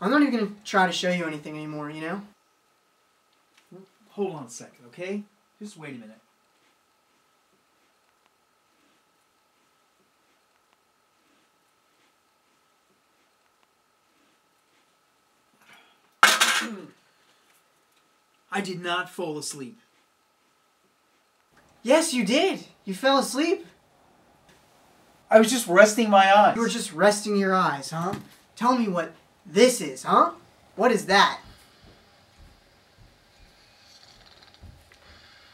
I'm not even gonna try to show you anything anymore, you know? Hold on a second, okay? Just wait a minute. I did not fall asleep. Yes, you did. You fell asleep. I was just resting my eyes. You were just resting your eyes, huh? Tell me what this is, huh? What is that?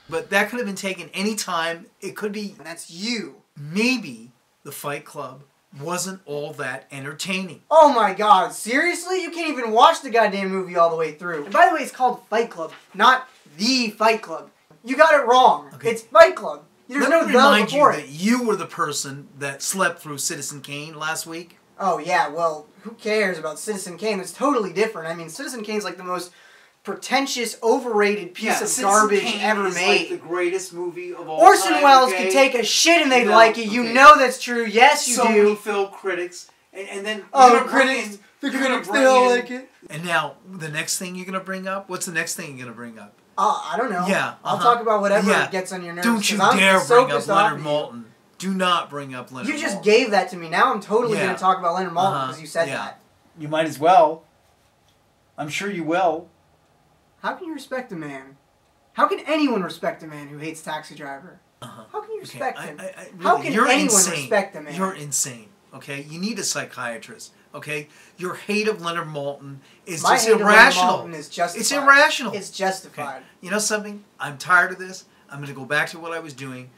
But that could have been taken any time. It could be That's you. maybe the Fight Club wasn't all that entertaining. Oh my god, seriously? You can't even watch the goddamn movie all the way through. And by the way, it's called Fight Club, not The Fight Club. You got it wrong. Okay. It's Fight Club. There's Let no me remind you before that it. you were the person that slept through Citizen Kane last week. Oh yeah, well, who cares about Citizen Kane? It's totally different. I mean, Citizen Kane's like the most pretentious, overrated piece of garbage ever made. the greatest movie of all Orson time, Welles okay? could take a shit and they'd No, like it. You okay. know that's true. Yes, you so do. many film critics, and, and then Oh, you're critics. in- The you're gonna critics, bring they all like it. And now the next thing you're gonna bring up? What's the next thing you're gonna bring up? Uh, I don't know. Yeah, I'll uh-huh. talk about whatever Yeah. gets on your nerves. Don't you 'cause I'm dare so bring up pissed Leonard at you. Maltin. Do not bring up Leonard. You just Maltin. gave that to me. Now I'm totally Yeah. going to talk about Leonard Maltin Uh-huh. because you said Yeah. that. You might as well. I'm sure you will. How can you respect a man? How can anyone respect a man who hates Taxi Driver? Uh-huh. How can you respect I- him? I- I- How really, can you're anyone insane. respect a man? You're insane. Okay, you need a psychiatrist. Okay, your hate of Leonard Maltin is My just hate of Leonard irrational. Maltin is justified. It's irrational. It's Okay, justified. you know something? I'm tired of this. I'm going to go back to what I was doing,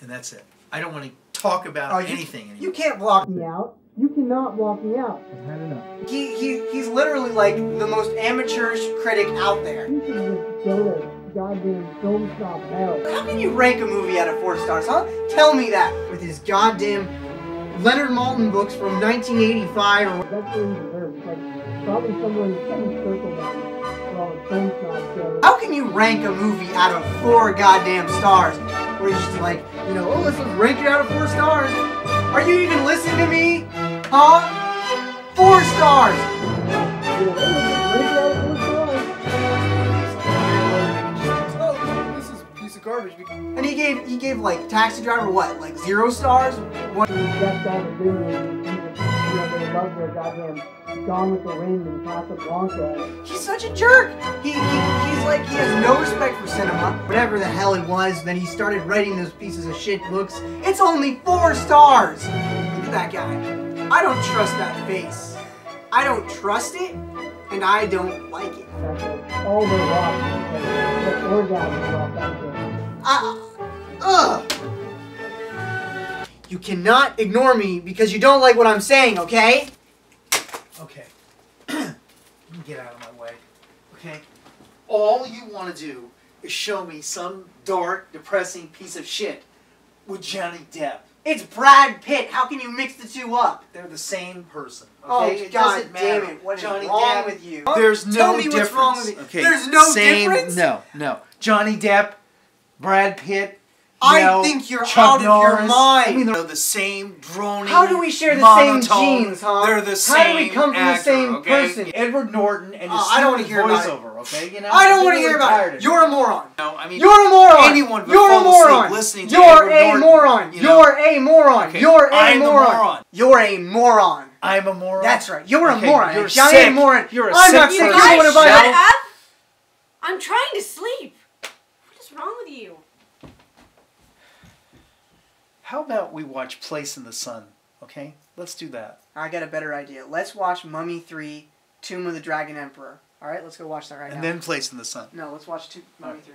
and that's it. I don't want to talk about Oh, you- anything anymore. You can't block me out. You cannot block me out. I've had enough. He, he he's literally like the most amateurish critic out there. You can just go to goddamn film shop hell. How can you rank a movie out of four stars, huh? Tell me that. With his goddamn Leonard Maltin books from 1985 or that's what he deserves. It's like probably somewhere in the circle down for all the film shop shows. How can you rank a movie out of four goddamn stars? Where you're just like, you know, oh let's rank it out of four stars. Are you even listening to me? Huh? Four stars! Oh, this is a piece of garbage. And he gave he gave like Taxi Driver what, like zero stars? What? Gone with the Wind and Casablanca. He's such a jerk. He, he he's like he has no respect for cinema. Whatever the hell it was, then he started writing those pieces of shit books. It's only four stars. Look at that guy. I don't trust that face. I don't trust it, and I don't like it. all the rock, the orgasm rock out. Uh, ugh. You cannot ignore me because you don't like what I'm saying, okay? Okay. You Get out of my way. Okay? All you want to do is show me some dark, depressing piece of shit with Johnny Depp. It's Brad Pitt. How can you mix the two up? They're the same person. Oh, Okay? it God doesn't damn matter. it. What is Johnny wrong Depp, with you? There's no Tell me difference. what's wrong with it. Okay. There's no same, difference? No, no. Johnny Depp, Brad Pitt. You I know, think you're Chuck out of your Norris. mind. I mean, they're the same droning. How do we share the same genes, huh? They're the How same. do we come from the same okay? person? Edward Norton and his Oh, I don't wanna stupid hear about it. voiceover. Okay, you know. I don't want to hear about it. You're a moron. No, I mean, You're a moron. Anyone but You're a fall asleep moron. listening to You're Edward a Norton, moron. you know? You're a moron. Okay, You're a I'm the moron. moron. You're a moron. I'm a moron. That's right. You're Okay, a moron. You're a giant sick. moron. You're a I'm sick not sick. person. You Guys, wanna buy shut up! I'm trying to sleep. What is wrong with you? How about we watch Place in the Sun? Okay, let's do that. I got a better idea. Let's watch Mummy 3, Tomb of the Dragon Emperor. All right, let's go watch that right And now. And then Place in the Sun. no, let's watch two, Mummy 3.